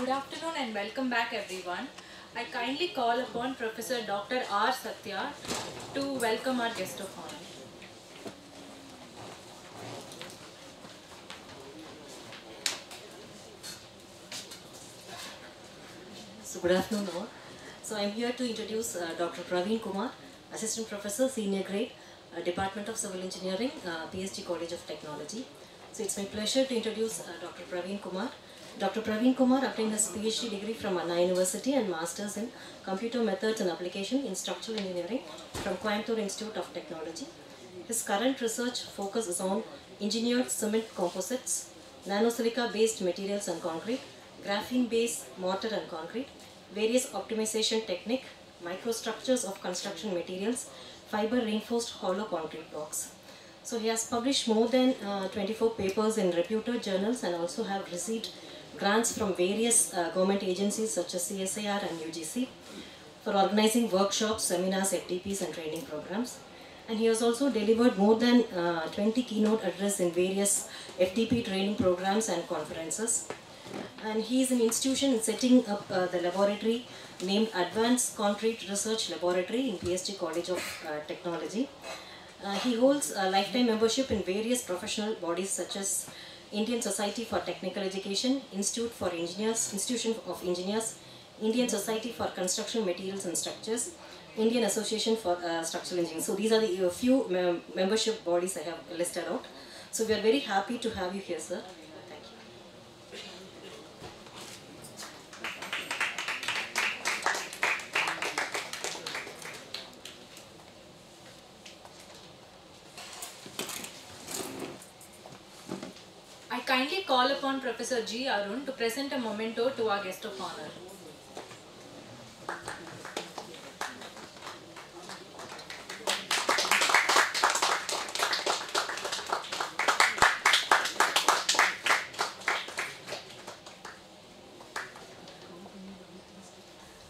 Good afternoon and welcome back everyone. I kindly call upon Professor Dr. R. Satya to welcome our guest of honor. So good afternoon all. So I'm here to introduce uh, Dr. Praveen Kumar, Assistant Professor, Senior Grade, uh, Department of Civil Engineering, uh, PSG College of Technology. So it's my pleasure to introduce uh, Dr. Praveen Kumar. Dr. Praveen Kumar obtained his PhD degree from Anna University and Masters in Computer Methods and Application in Structural Engineering from Coimbatore Institute of Technology. His current research focus is on engineered cement composites, nanosilica based materials and concrete, graphene based mortar and concrete, various optimization technique, microstructures of construction materials, fiber reinforced hollow concrete blocks. So he has published more than uh, 24 papers in reputed journals and also have received grants from various uh, government agencies such as CSIR and UGC for organizing workshops, seminars, FDPs and training programs. And he has also delivered more than uh, 20 keynote addresses in various FDP training programs and conferences. And he is an institution in setting up uh, the laboratory named Advanced Concrete Research Laboratory in PSG College of uh, Technology. Uh, he holds a lifetime membership in various professional bodies such as Indian Society for Technical Education, Institute for Engineers, Institution of Engineers, Indian Society for Construction Materials and Structures, Indian Association for uh, Structural Engineering. So these are the uh, few mem- membership bodies I have listed out. So we are very happy to have you here, sir. Thank you. I kindly call upon Professor G. Arun to present a memento to our guest of honor.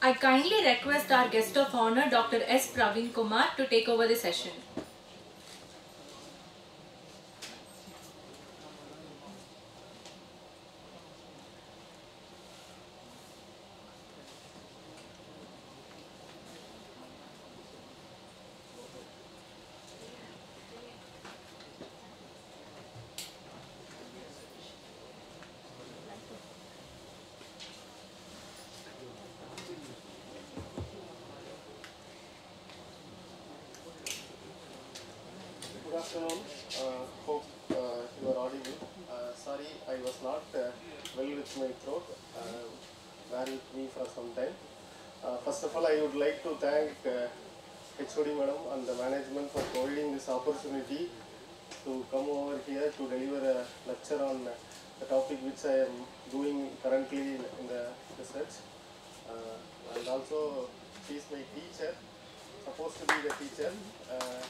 I kindly request our guest of honor, Dr. S. Praveen Kumar, to take over the session. Sorry, I was not uh, well with my throat. Uh, bear with me for some time. Uh, first of all, I would like to thank uh, HOD Madam and the management for providing this opportunity to come over here to deliver a lecture on the topic which I am doing currently in, the research. Uh, and also, she is my teacher, supposed to be the teacher. Uh,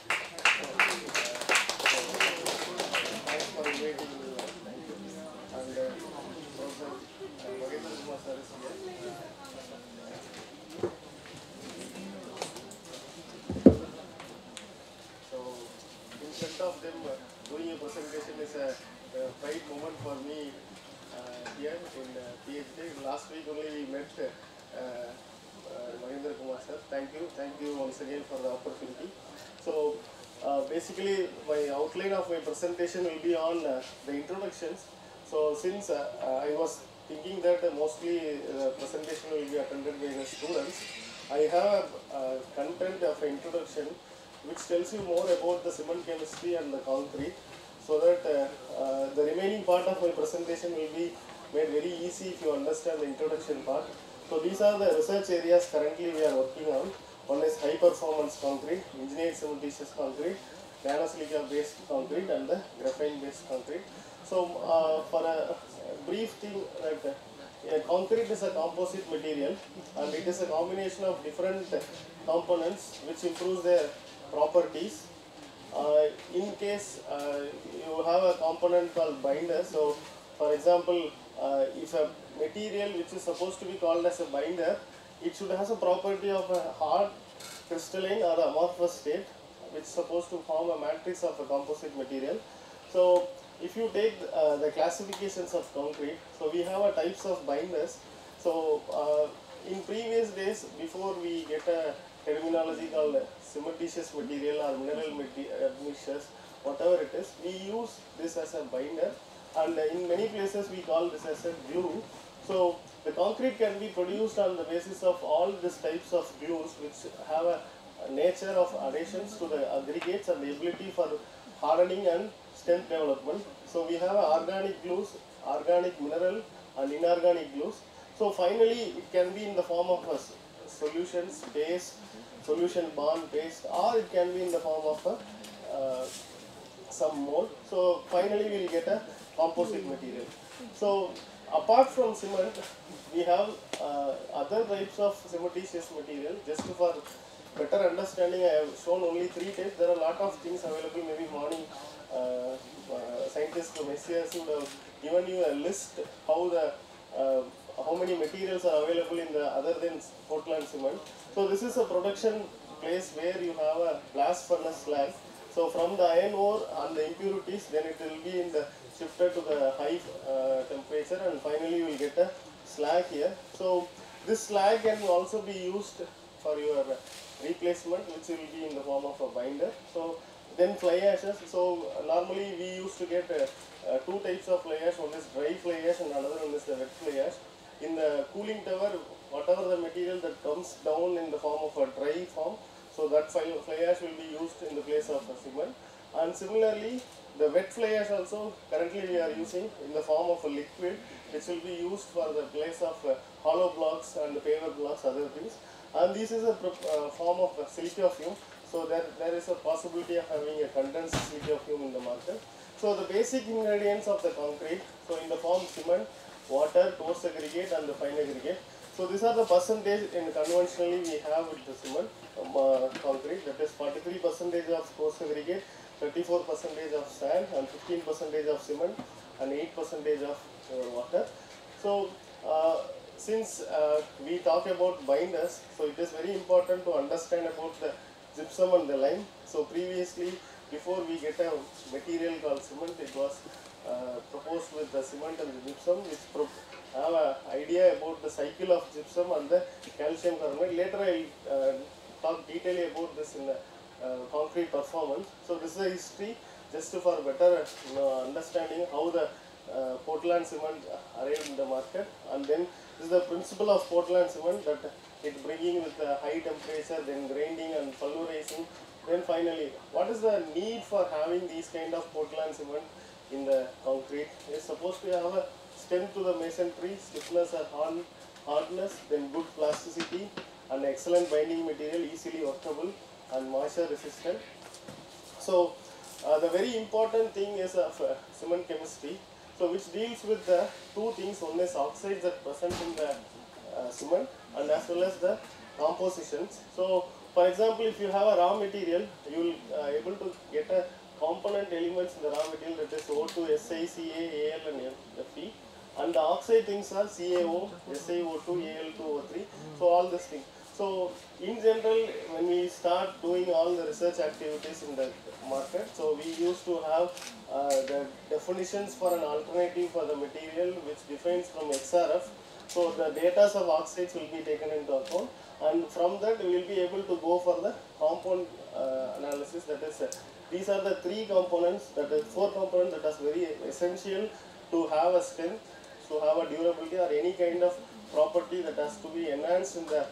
Thanks for inviting me. Thank you. And uh, Professor uh, Mahendra Kumar sir is here. So, in front of them, uh, doing a presentation is a, a pride moment for me uh, here in uh, PhD. Last week only we met uh, uh, Mahendra Kumar sir. Thank you. Thank you once again for the opportunity. So, uh, basically, my outline of my presentation will be on uh, the introductions. So, since uh, uh, I was thinking that uh, mostly the presentation will be attended by the students, I have uh, content of introduction which tells you more about the cement chemistry and the concrete so that uh, uh, the remaining part of my presentation will be made very easy if you understand the introduction part. So these are the research areas currently we are working on. One is high performance concrete, engineered cementitious concrete, nanosilica based concrete and the graphene based concrete. So uh, for a brief thing that uh, concrete is a composite material and it is a combination of different components which improves their properties. Uh, in case uh, you have a component called binder, so for example, uh, if a material which is supposed to be called as a binder, it should have a property of a hard crystalline or amorphous state which is supposed to form a matrix of a composite material. So if you take uh, the classifications of concrete, so we have a types of binders. So uh, in previous days, before we get a terminology called cementitious material or mineral admixtures, whatever it is, we use this as a binder and in many places we call this as a glue. So the concrete can be produced on the basis of all these types of glues which have a nature of adhesions to the aggregates and the ability for hardening and strength development. So we have organic glues, organic mineral and inorganic glues. So finally it can be in the form of a solutions based, solution bond based or it can be in the form of a uh, some mold. So finally we will get a composite material. So apart from cement, we have uh, other types of cementitious material. Just for better understanding, I have shown only three types. There are a lot of things available. Maybe morning uh, uh, scientists from SCS would have given you a list how the uh, how many materials are available in the other than Portland cement. So this is a production place where you have a blast furnace slag. So from the iron ore and the impurities, then it will be in the shifted to the high uh, temperature, and finally you will get a slag here. So this slag can also be used for your replacement, which will be in the form of a binder. So then fly ashes. So normally we used to get uh, uh, two types of fly ash. One is dry fly ash, and another one is the wet fly ash. In the cooling tower, whatever the material that comes down in the form of a dry form, so that fly, fly ash will be used in the place of a cement. And similarly, the wet fly ash also currently we are using in the form of a liquid, which will be used for the place of uh, hollow blocks and paver blocks, other things. And this is a uh, form of uh, silica fume. So there, there is a possibility of having a condensed silica fume in the market. So the basic ingredients of the concrete, so in the form cement, water, coarse aggregate and the fine aggregate. So these are the percentage in conventionally we have with the cement um, uh, concrete that is 43 percentage of coarse aggregate, 34 percentage of sand and 15 percentage of cement and 8 percentage of uh, water. So uh, since uh, we talk about binders, so it is very important to understand about the gypsum and the lime. So previously, before we get a material called cement, it was uh, proposed with the cement and the gypsum, which have an idea about the cycle of gypsum and the calcium carbonate. Later, I will uh, talk detailing about this in the uh, concrete performance. So this is a history just for better understanding how the uh, Portland cement arrived in the market and then this is the principle of Portland cement that it bringing with a high temperature then grinding and pulverizing. Then finally what is the need for having these kind of Portland cement in the concrete? Is supposed to have a strength to the masonry stiffness and hard, hardness then good plasticity and excellent binding material easily workable and moisture resistant. So uh, the very important thing is of uh, cement chemistry, so which deals with the two things. One is oxides that present in the uh, cement, and as well as the compositions. So, for example, if you have a raw material, you will uh, able to get a component elements in the raw material that is O2, Si, Ca, Al, and Fe. And the oxide things are CaO, SiO2, Al2O3. So all these things. So in general, when we start doing all the research activities in the market, so we used to have uh, the definitions for an alternative for the material which defines from XRF. So the data of oxides will be taken into account and from that we will be able to go for the compound uh, analysis that is uh, these are the three components that is four components that is very essential to have a strength to have a durability or any kind of property that has to be enhanced in the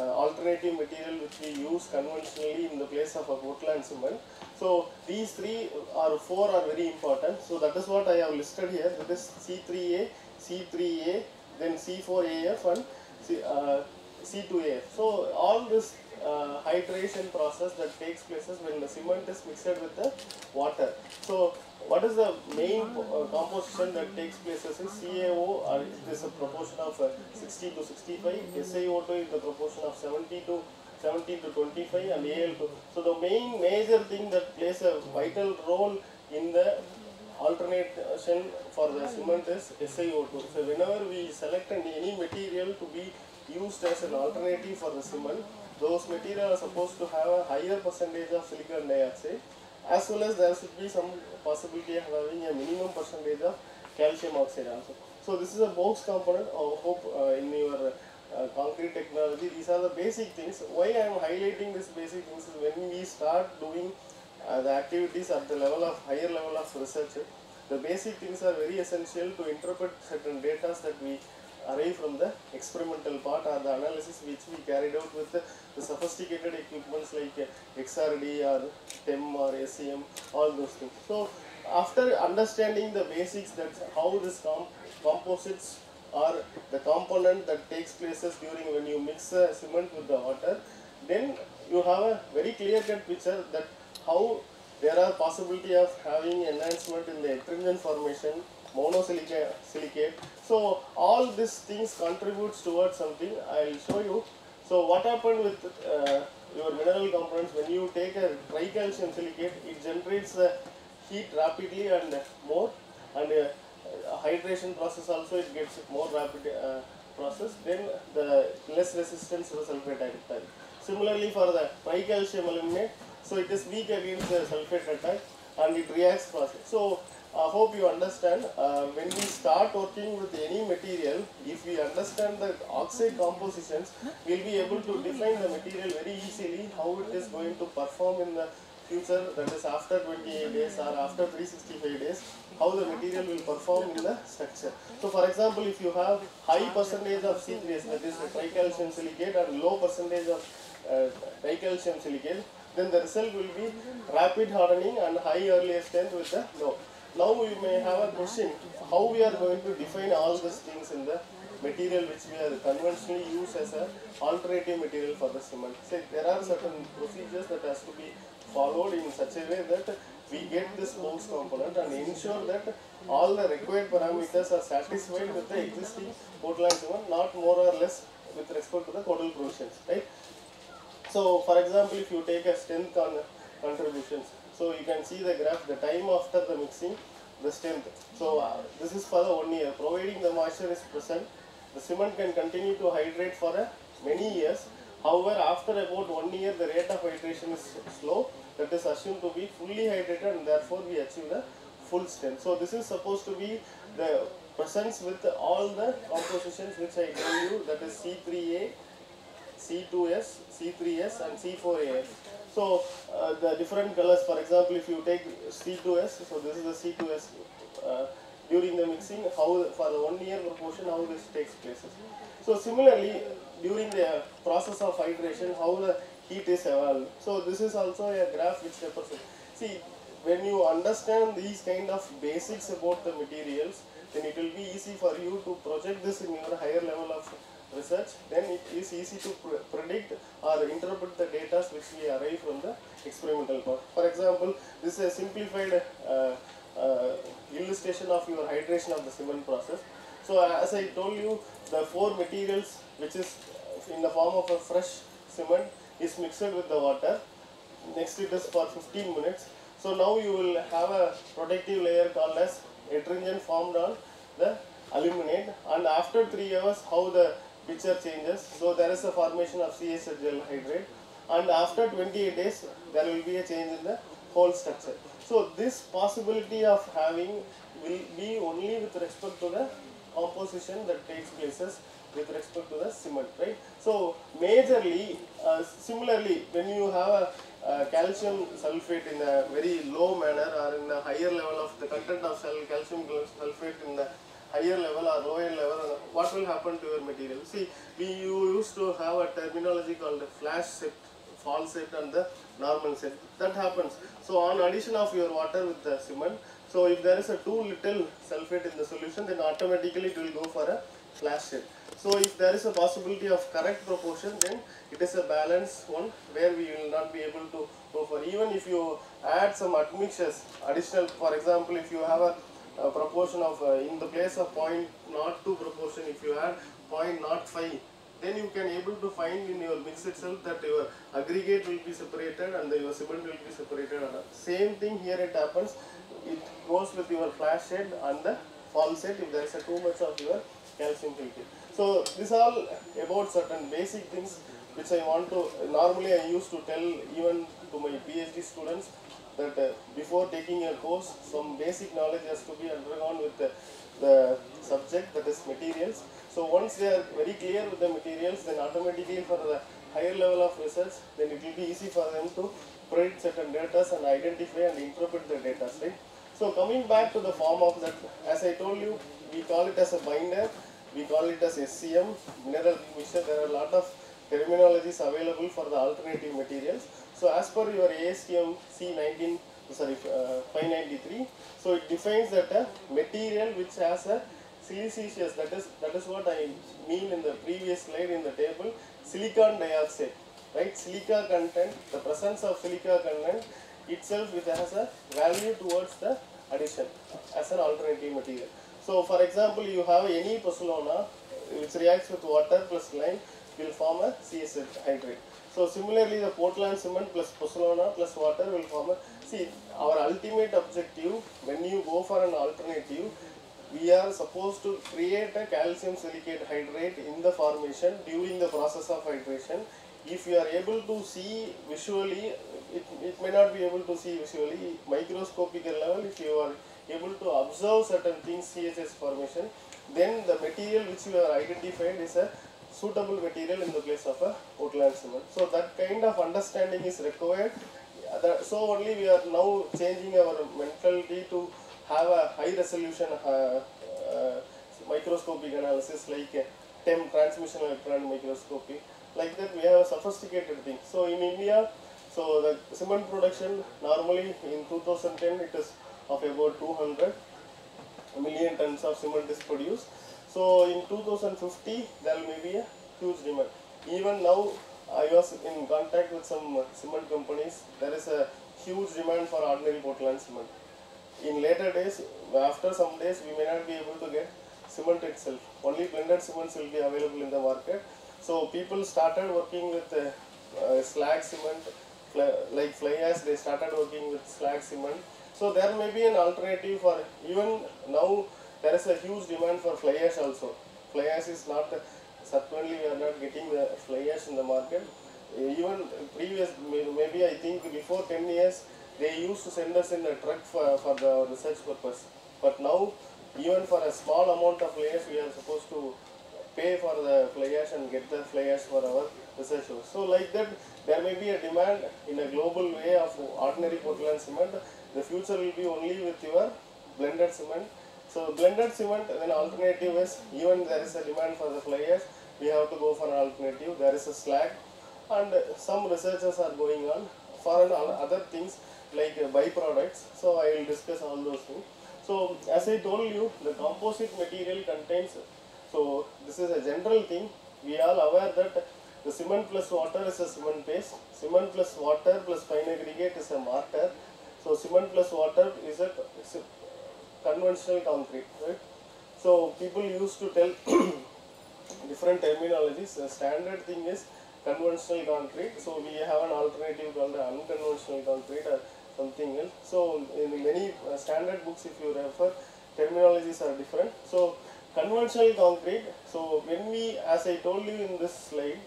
alternative material which we use conventionally in the place of a Portland cement. So these three or four are very important. So that is what I have listed here. That is C3A, C3A, then C4AF and C, uh, C2AF. So all this uh, hydration process that takes place when the cement is mixed with the water. So what is the main uh, composition that takes place is CaO uh, it is a proportion of uh, 60 to 65, SiO2 is the proportion of 70 to 17 to 25 and Al2. So the main major thing that plays a vital role in the alternation for the cement is SiO2. So whenever we select any material to be used as an alternative for the cement, those materials are supposed to have a higher percentage of silicon dioxide as well as there should be some possibility of having a minimum percentage of calcium oxide also. So this is a Bogue component. I hope uh, in your uh, concrete technology, these are the basic things. Why I am highlighting these basic things is when we start doing uh, the activities at the level of higher level of research, the basic things are very essential to interpret certain data that we arrive from the experimental part or the analysis which we carried out with the, the sophisticated equipments like uh, XRD or TEM or SEM, all those things. So after understanding the basics that how this com- composites or the component that takes places during when you mix the cement with the water, then you have a very clear cut picture that how there are possibility of having enhancement in the ettringite formation, monosulfate. silicate. So all these things contributes towards something. I'll show you. So what happened with uh, your mineral components when you take a tricalcium silicate, it generates heat rapidly and more, and uh, hydration process also it gets more rapid uh, process. Then the less resistance to the sulfate attack. Similarly for the tricalcium aluminate, so it is weak against the sulfate attack and it reacts fast. So I hope you understand uh, when we start working with any material, if we understand the oxide compositions, we'll be able to define the material very easily how it is going to perform in the future that is after 28 days or after 365 days how the material will perform in the structure. So for example if you have high percentage of C3S that is tricalcium silicate and low percentage of uh, dicalcium silicate then the result will be rapid hardening and high early strength with the low. Now we may have a question how we are going to define all these things in the material which we are conventionally use as an alternative material for the cement. Say there are certain procedures that has to be followed in such a way that we get this post component and ensure that all the required parameters are satisfied with the existing Portland cement, not more or less with respect to the total provisions, right? So, for example, if you take a strength con contributions, so you can see the graph, the time after the mixing, the strength. So, uh, this is for the one year, providing the moisture is present, the cement can continue to hydrate for a many years. However, after about one year, the rate of hydration is slow, that is assumed to be fully hydrated and therefore we achieve the full strength. So, this is supposed to be the presence with all the compositions which I gave you, that is C3A, C2S, C3S and C4AS. So uh, the different colors, for example, if you take C2S, so this is the C2S uh, during the mixing, how for the one year proportion, how this takes place. So similarly, during the process of hydration, how the heat is evolved. So this is also a graph which represents. See, when you understand these kind of basics about the materials, then it will be easy for you to project this in your higher level of research, then it is easy to pr predict or interpret the data which we arrive from the experimental part. For example, this is a simplified uh, uh, illustration of your hydration of the cement process. So as I told you, the four materials which is in the form of a fresh cement is mixed with the water. Next it is for 15 minutes. So now you will have a protective layer called as ettringite formed on the aluminate and after 3 hours how the picture changes. So there is a formation of CaCl hydrate and after 28 days there will be a change in the whole structure. So this possibility of having will be only with respect to the composition that takes places with respect to the cement, right? So majorly, uh, similarly, when you have a uh, calcium sulfate in a very low manner or in a higher level of the content of cell calcium sulfate in the higher level or lower level, what will happen to your material? See, we used to have a terminology called flash set, false set and the normal set. That happens. So on addition of your water with the cement, so if there is a too little sulfate in the solution, then automatically it will go for a flash set. So if there is a possibility of correct proportion, then it is a balanced one where we will not be able to go for. Even if you add some admixtures, additional, for example, if you have a, a proportion of, uh, in the place of point not 2 proportion, if you add point not 5, then you can able to find in your mix itself that your aggregate will be separated and the, your cement will be separated. Same thing here it happens, it goes with your flash set and the false set if there is a too much of your calcium filtrate. So this all about certain basic things which I want to, normally I used to tell even to my PhD students that uh, before taking a course, some basic knowledge has to be undergone with the the subject that is materials. So once they are very clear with the materials, then automatically for the higher level of research, then it will be easy for them to predict certain data and identify and interpret the data, right? So coming back to the form of that, as I told you, we call it as a binder, we call it as SCM, mineral mixture. There are a lot of terminologies available for the alternative materials. So as per your ASTM C19, sorry, uh, 593, so it defines that a material which has a siliceous, that is, that is what I mean in the previous slide in the table, silicon dioxide, right? Silica content, the presence of silica content itself which has a value towards the addition as an alternative material. So for example, you have any pozzolana which reacts with water plus lime will form a CS hydrate. So similarly, the Portland cement plus pozzolana plus water will form a. See, our ultimate objective when you go for an alternative, we are supposed to create a calcium silicate hydrate in the formation during the process of hydration. If you are able to see visually, it, it may not be able to see visually, microscopic level, if you are able to observe certain things, CSS formation, then the material which you are identified is a suitable material in the place of a Portland cement. So that kind of understanding is required. So only we are now changing our mentality to have a high resolution uh, uh, microscopic analysis like TEM transmission electron microscopy. Like that we have a sophisticated thing. So in India, so the cement production normally in 2010 it is of about 200 million tons of cement is produced. So in 2050 there may be a huge demand. Even now I was in contact with some cement companies. There is a huge demand for ordinary Portland cement. In later days, after some days, we may not be able to get cement itself. Only blended cements will be available in the market. So people started working with uh, uh, slag cement, like fly ash. They started working with slag cement. So there may be an alternative for even now. There is a huge demand for fly ash also. Fly ash is not certainly we are not getting the fly ash in the market. Even previous maybe I think before 10 years they used to send us in a truck for, for the research purpose. But now even for a small amount of fly ash we are supposed to pay for the fly ash and get the fly ash for our research. So like that, there may be a demand in a global way of ordinary Portland cement. The future will be only with your blended cement. So blended cement, then alternative is even there is a demand for the fly ash, we have to go for an alternative. There is a slag, and some researchers are going on for an other things like byproducts. So I will discuss all those things. So as I told you, the composite material contains so this is a general thing. We are aware that the cement plus water is a cement paste. Cement plus water plus fine aggregate is a mortar. So cement plus water is a conventional concrete, right? So people used to tell different terminologies. The standard thing is conventional concrete. So we have an alternative called unconventional concrete or something else. So in many uh, standard books, if you refer, terminologies are different. So conventional concrete. So when we, as I told you in this slide,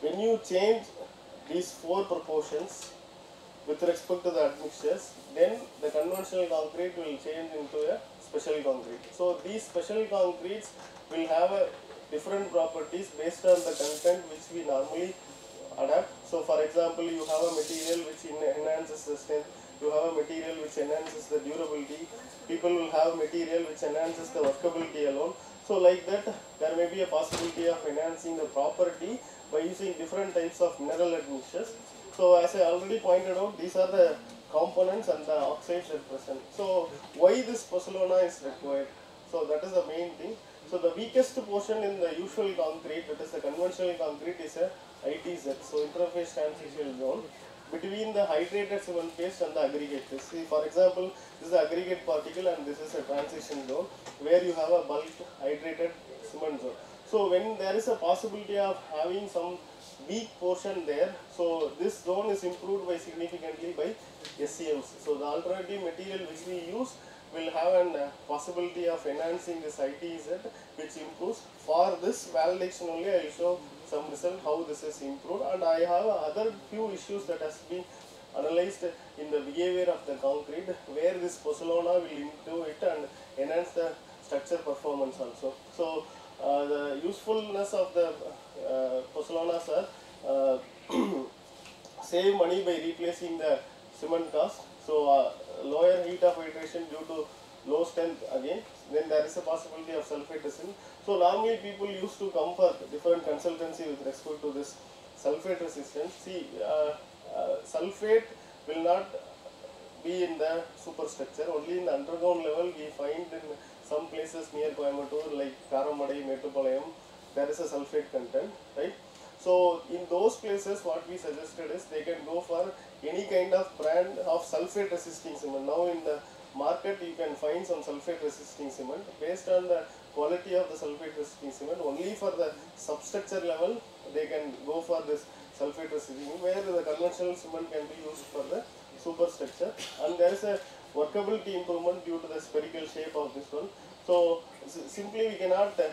when you change these four proportions with respect to the admixtures, then the conventional concrete will change into a special concrete. So these special concretes will have a different properties based on the content which we normally adapt. So for example, you have a material which enhances the strength, you have a material which enhances the durability, people will have material which enhances the workability alone. So like that, there may be a possibility of enhancing the property by using different types of mineral admixtures. So as I already pointed out, these are the components and the oxides that present. So why this pozzolana is required? So that is the main thing. So the weakest portion in the usual concrete, that is the conventional concrete, is a ITZ, so interface transition zone between the hydrated cement paste and the aggregate. See, for example, this is the aggregate particle and this is a transition zone where you have a bulk hydrated cement zone. So when there is a possibility of having some weak portion there, so this zone is improved by significantly by SCMs. So the alternative material which we use will have a uh, possibility of enhancing this ITZ which improves. For this validation only I will show some result how this is improved and I have other few issues that has been analyzed in the behavior of the concrete where this pozzolana will into it and enhance the structure performance also. So uh, the usefulness of the pozzolanas are uh, save money by replacing the cement cost. So uh, lower heat of hydration due to low strength again. Then there is a possibility of sulfate resin. So normally people used to come for different consultancy with respect to this sulfate resistance. See, uh, uh, sulfate will not be in the superstructure. Only in the underground level we find in some places near Coimbatore like Karamadai, Mettupalayam, there is a sulfate content, right? So in those places what we suggested is they can go for any kind of brand of sulfate resisting cement. Now in the market you can find some sulfate resisting cement based on the quality of the sulfate resisting cement only for the substructure level they can go for this sulfate resisting where the conventional cement can be used for the superstructure and there is a workability improvement due to the spherical shape of this one. So simply we cannot uh,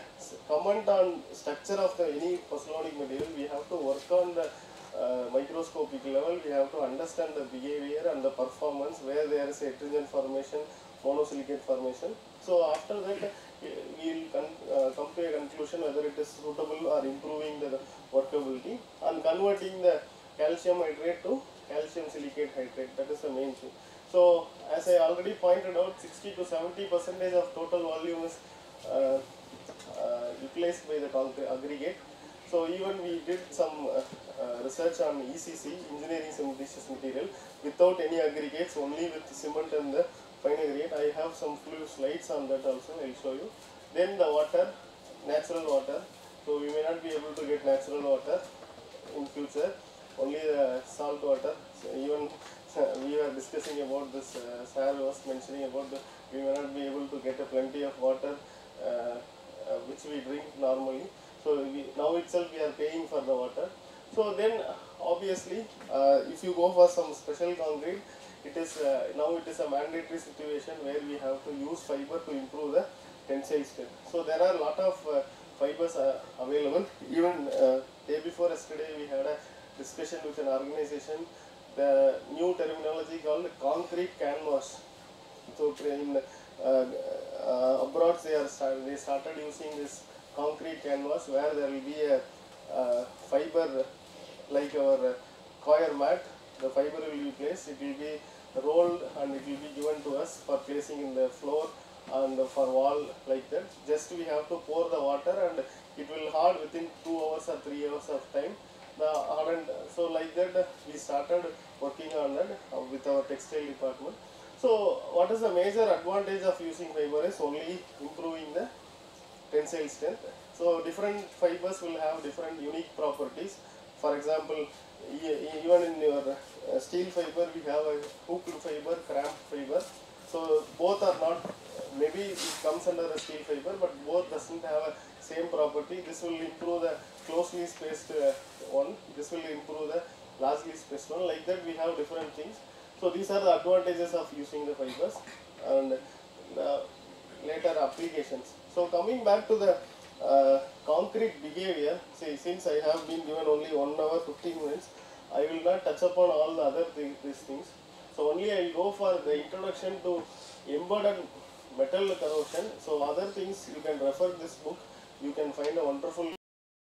comment on structure of the any pozzolanic material. We have to work on the uh, microscopic level. We have to understand the behavior and the performance where there is a heterogeneous formation, monosilicate formation. So after that uh, we will con- uh, come to a conclusion whether it is suitable or improving the workability and converting the calcium hydrate to calcium silicate hydrate. That is the main thing. So as I already pointed out, 60 to 70 percentage of total volume is uh, uh, replaced by the aggregate. So even we did some uh, uh, research on ECC, engineering cementitious material, without any aggregates, only with cement and the fine aggregate. I have some few slides on that also. I'll show you. Then the water, natural water. So we may not be able to get natural water in future. Only the salt water. So even we were discussing about this. Uh, Sir was mentioning about the we may not be able to get a plenty of water uh, uh, which we drink normally. So we, now itself we are paying for the water. So then obviously uh, if you go for some special concrete, it is uh, now it is a mandatory situation where we have to use fiber to improve the tensile strength. So there are a lot of uh, fibers uh, available. Even uh, day before yesterday we had a discussion with an organization. The new terminology called concrete canvas. So in uh, uh, abroad they are start, they started using this concrete canvas where there will be a uh, fiber like our coir mat. The fiber will be placed. It will be rolled and it will be given to us for placing in the floor and for wall like that. Just we have to pour the water and it will hard within two hours or three hours of time. The so like that uh, we started working on that uh, with our textile department. So what is the major advantage of using fiber is only improving the tensile strength. So different fibers will have different unique properties. For example, even in your uh, steel fiber we have a hooked fiber, crimped fiber. So both are not, maybe it comes under a steel fiber but both doesn't have a same property. This will improve the closely spaced uh, one. This will improve the largely spaced one. Like that we have different things. So these are the advantages of using the fibers and the later applications. So coming back to the uh, concrete behavior, say since I have been given only 1 hour 15 minutes, I will not touch upon all the other thing, these things. So only I will go for the introduction to embedded metal corrosion. So other things you can refer this book. You can find a wonderful